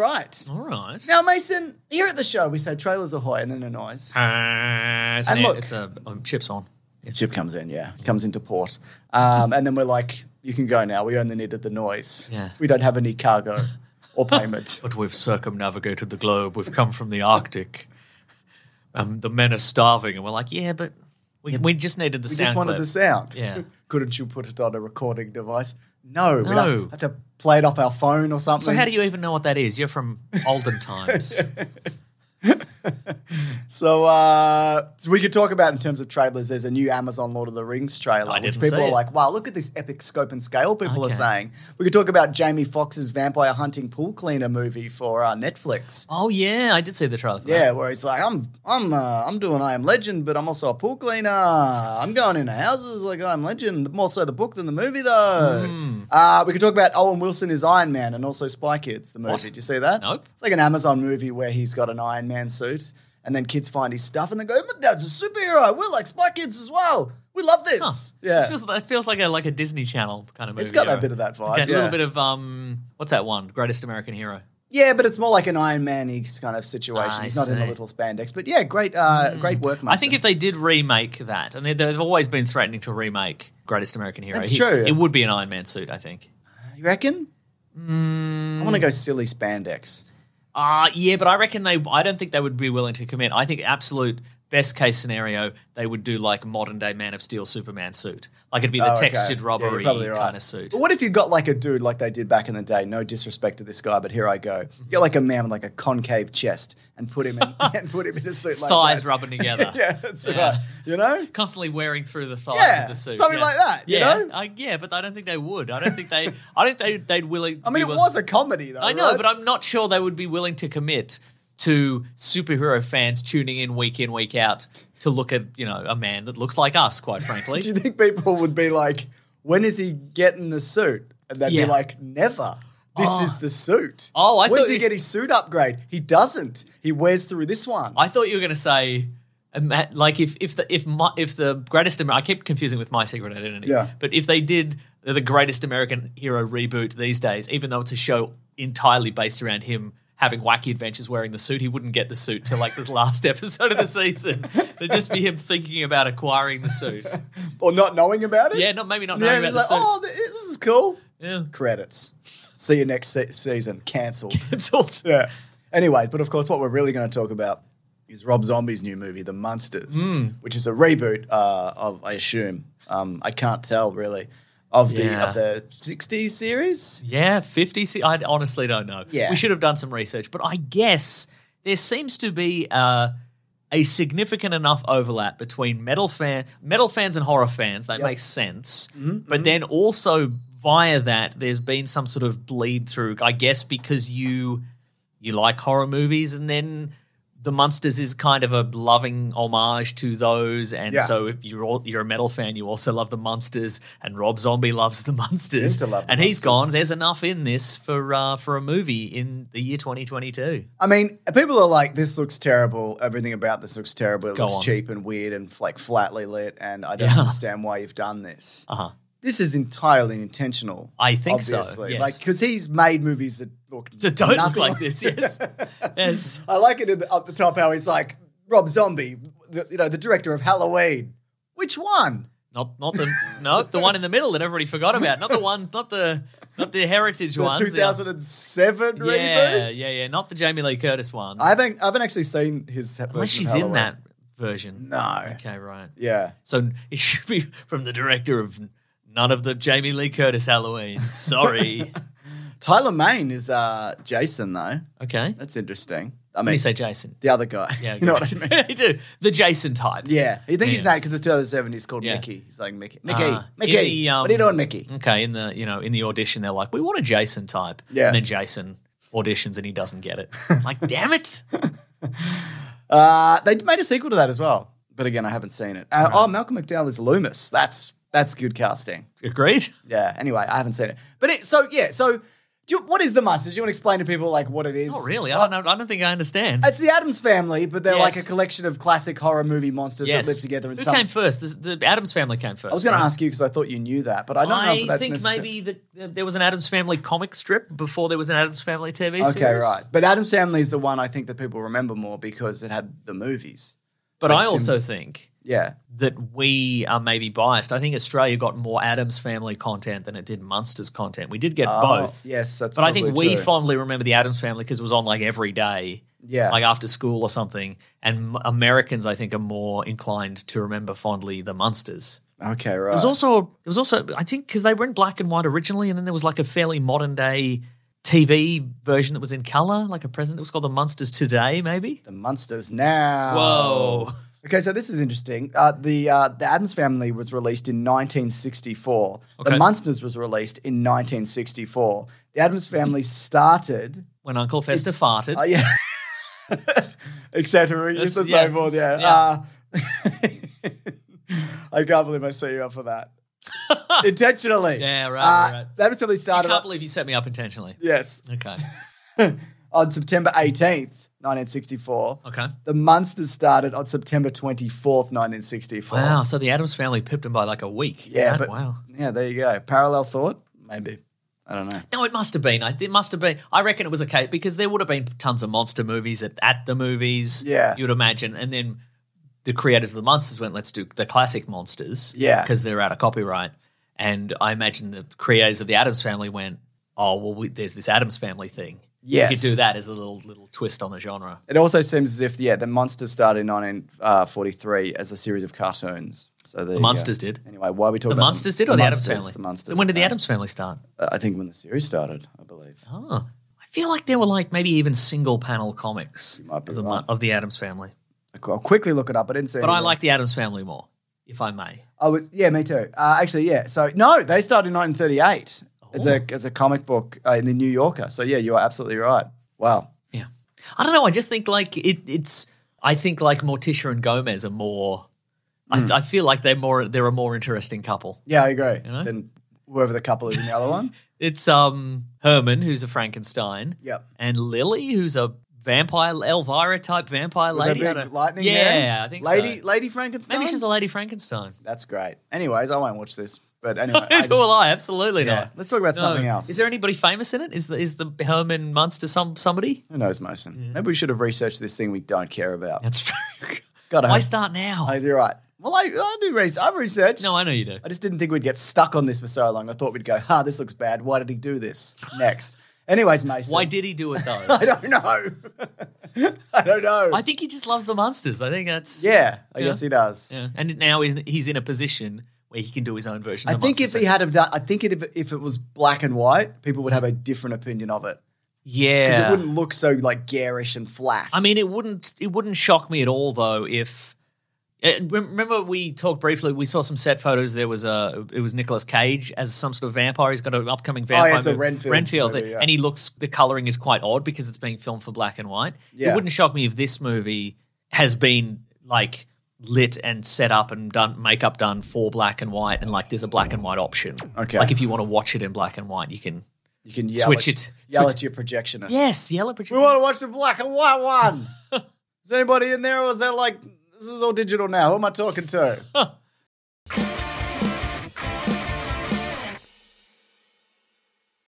right. All right. Now, Maso, here at the show, we say trailers ahoy and then a noise. Uh, it's, And an, look- it's a um, chips on. Ship comes in, yeah, comes into port. Um, and then we're like, you can go now. We only needed the noise. Yeah. We don't have any cargo or payment. But we've circumnavigated the globe. We've come from the Arctic. Um, the men are starving, and we're like, yeah, but we, we just needed the we sound. just wanted clip. the sound. Yeah. Couldn't you put it on a recording device? No. We No. have to play it off our phone or something. So how do you even know what that is? You're from olden times. So, uh, so we could talk about in terms of trailers. There's a new Amazon Lord of the Rings trailer, I which people are like, "Wow, look at this epic scope and scale." People are saying we could talk about Jamie Foxx's vampire hunting pool cleaner movie for uh, Netflix. oh yeah, I did see the trailer. For Yeah, that. where he's like, "I'm, I'm, uh, I'm doing I Am Legend, but I'm also a pool cleaner. I'm going into houses like I Am Legend. More so the book than the movie, though." Hmm. Uh, we could talk about Owen Wilson is Iron Man and also Spy Kids, the movie. What? Did you see that? Nope. It's like an Amazon movie where he's got an Iron Man suit, and then kids find his stuff and they go, "My dad's a superhero. We're like Spy Kids as well. We love this." Huh. Yeah, This feels, that feels like a like a Disney Channel kind of movie. it's got that bit of that vibe. Okay, a yeah. little bit of um, what's that one? Greatest American Hero. yeah, but it's more like an Iron Man kind of situation. I he's not in a see. Hmm. little spandex, but yeah, great, uh, great work. I think Maso. if they did remake that, and they, they've always been threatening to remake Greatest American Hero, That's he- true. It would be an Iron Man suit, I think. you reckon, Mm. I want to go silly spandex. Uh yeah, but I reckon they. I don't think they would be willing to commit. I think absolute best case scenario, they would do like modern day Man of Steel Superman suit. Like it'd be the Oh, okay. textured Yeah, robbery you're right. kind of suit. But what if you got like a dude like they did back in the day? No disrespect to this guy, but here I go. You get like a man with like a concave chest and put him in and put him in a suit like Thighs that. rubbing together. yeah, that's Yeah. right. You know, Constantly wearing through the thighs Yeah, of the suit. something yeah. like that, you yeah, know? uh, yeah, but I don't think they would. I don't think they. I don't think they, they'd willing. I mean, it was a comedy though. I know, right? but I'm not sure they would be willing to commit to superhero fans tuning in week in week out to look at you know a man that looks like us. Quite frankly, Do you think people would be like, "When is he getting the suit?" And they'd Yeah. be like, "Never." This Oh. is the suit. Oh, I When's thought he you- get his suit upgrade? He doesn't. He wears through this one. I thought you were going to say. Like if if the if my, if the greatest Amer- I keep confusing with my secret identity. Yeah. But if they did the greatest American hero reboot these days, even though it's a show entirely based around him having wacky adventures wearing the suit, he wouldn't get the suit till like the last episode of the season. It'd just be him thinking about acquiring the suit. or not knowing about it. Yeah, not maybe not yeah. knowing He's about like, suit. "Oh, this is cool." Yeah. Credits. See you next se- season. Cancelled. It's also yeah. Anyways, but of course, what we're really going to talk about is Rob Zombie's new movie, The Munsters, Hmm. which is a reboot uh, of, I assume, um, I can't tell really, of the Yeah. of the '60s series. Yeah, 50. se- I honestly don't know. Yeah. We should have done some research, but I guess there seems to be uh, a significant enough overlap between metal fan, metal fans and horror fans. That Yep. makes sense. Mm-hmm, But then also via that, there's been some sort of bleed through. I guess because you you like horror movies, and then the Munsters is kind of a loving homage to those. And Yeah. so if you're all, you're a metal fan, you also love the Munsters, and Rob Zombie loves the Munsters. Love the and he's gone. There's enough in this for uh, for a movie in the year 2022. I mean, people are like, "This looks terrible. Everything about this looks terrible. It Go looks on. cheap and weird and like flatly lit." And I don't Yeah. understand why you've done this. Uh huh. This is entirely intentional. I think so, yes. Like because he's made movies that look That don't look like this, yes. Yes. I like it in the, up the top how he's like Rob Zombie, the, you know, the director of Halloween. Which one? Not not the no the one in the middle that everybody forgot about. Not the one. Not the not the heritage one. The 2007 yeah, reboot. yeah, yeah. Not the Jamie Lee Curtis one. I haven't, I haven't actually seen his. Unless she's in that version. No. Okay, right. Yeah. So it should be from the director of none of the Jamie Lee Curtis Halloween. Sorry. Tyler Mane is uh, Jason though. okay. That's interesting. I mean, you say Jason. the other guy. Yeah, you know what I mean. you do the Jason type. Yeah, you think Yeah. name because it's 2007. He's called Yeah. Mickey. He's like Mickey. Mickey. Ah, Mickey. the, um, what are you doing, Mickey? Okay, in the you know in the audition they're like, we want a Jason type. Yeah. And then Jason auditions and he doesn't get it. like, damn it. Uh, they made a sequel to that as well, but again, I haven't seen it. Uh, Oh, Malcolm McDowell is Loomis. That's that's good casting. Agreed. Yeah. Anyway, I haven't seen it, but it, so yeah. So Do you, what is the Munsters? Do you want to explain to people like what it is? Not really. I don't know. I don't think I understand. It's the Addams family, but they're Yes. like a collection of classic horror movie monsters yes. that live together in Who some. came first? This, the Addams family came first. I was going right? to ask you because I thought you knew that, but I don't know I think necessary. maybe the, the- there was an Addams Family comic strip before there was an Addams Family TV series. Okay, right. But Addams Family is the one I think that people remember more because it had the movies. But Like I Tim- also think Yeah. that we are maybe biased. I think Australia got more Addams Family content than it did Munsters content. We did get Oh, both. Yes, that's. But I think we true. fondly remember the Addams Family because it was on like every day, Yeah. like after school or something. And M- Americans, I think, are more inclined to remember fondly the Munsters. okay, right. It was also, it was also, I think, because they were in black and white originally, and then there was like a fairly modern day TV version that was in color, like a present that was called the Munsters Today, maybe. the Munsters now. Whoa. Okay, so this is interesting. Uh, the uh, the Addams Family was released in 1964. Okay. The Munsters was released in 1964. The Addams Family started. When Uncle Fester farted. Oh yeah. Etc. Is yeah. so forth. Yeah. Yeah. Uh, I can't believe I set you up for that intentionally. Yeah, right, Uh, right. The Addams Family I can't believe you set me up intentionally. yes. Okay. on September 18th, 1964. Okay. The Munsters started on September 24th, 1964. Wow. So the Addams family pipped him by like a week. Yeah, right? but wow. yeah, there you go. Parallel thought, maybe. I don't know. No, it must have been. It must have been. I reckon it was a case because there would have been tons of monster movies at, at the movies. Yeah. You would imagine. And then the creators of the Munsters went, let's do the classic monsters. Yeah. Because they're out of copyright. And I imagine the creators of the Addams family went, oh, well, we, there's this Addams family thing. Yes. You could do that as a little little twist on the genre. It also seems as if yeah, the Munsters started in 1943 as a series of cartoons. So The you go. Munsters did. Anyway, why are we talking The Munsters did or the, Addams family? The Munsters. When did the Uh, Addams family start? I think when the series started, I believe. Oh, I feel like there were like maybe even single panel comics of the, right. Of the Addams family. I'll quickly look it up. I didn't see. But I like the Addams family more, if I may. I was yeah, me too. Uh, actually, yeah. So no, they started in 1938 as a as a comic book uh, in the New Yorker. So yeah, you are absolutely right. Wow. Yeah, I don't know. I just think like it, it's. I think like Morticia and Gomez are more. Hmm. I, I feel like they're more. They're a more interesting couple. Yeah, I agree. know? Then whoever the couple is in the other one. It's um Herman, who's a Frankenstein, Yep. and Lily, who's a vampire Elvira type vampire With lady. big lightning yeah, hair? I think Lady so. Lady Frankenstein. Maybe she's a lady Frankenstein. That's great. Anyways, I won't watch this. But anyway, I just- Well, I absolutely yeah. not. Let's talk about No. something else. Is there anybody famous in it? Is the is the Herman Munster some somebody? Who knows, Maso? Maybe we should have researched this thing we don't care about. That's very. God, I Why start now? Oh, you're right. Well, I, I do research. I've researched. no, I know you do. I just didn't think we'd get stuck on this for so long. I thought we'd go, ha, this looks bad. Why did he do this? Next. Anyways, Maso. Why did he do it though? I don't know. I don't know. I think he just loves the Munsters. I think that's yeah, I Yeah. guess he does. yeah. And now he's, he's in a position where he can do his own version. I of the think if he had have done, I think it, if, if it was black and white, people would have a different opinion of it Yeah. because it wouldn't look so like garish and flat. I mean, it wouldn't it wouldn't shock me at all though if. uh, Remember, we talked briefly. We saw some set photos. There was a it was Nicolas Cage as some sort of vampire. He's got an upcoming vampire. Oh, it's a movie. Renfield Renfield, movie, yeah. and he looks. The coloring is quite odd because it's being filmed for black and white. Yeah. It wouldn't shock me if this movie has been like lit and set up and done makeup done for black and white, and like there's a black and white option. Okay. Like if you want to watch it in black and white, you can. you can yell switch at, it. Yell Switch- at your projectionist. Yes, yell at projectionist. We want to watch the black and white one. is anybody in there, or is that like this is all digital now? Who am I talking to?